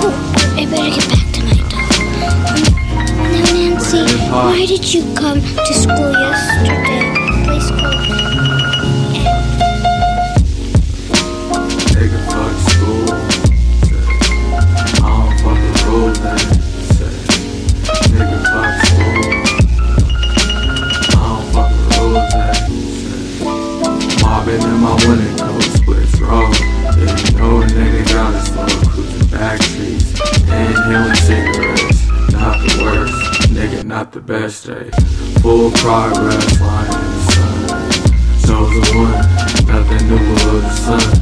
Oh, I better get back to my. Now, Nancy, why did you come to school not the best day. Full progress, flying in the sun. Chosen one, nothing new below the sun.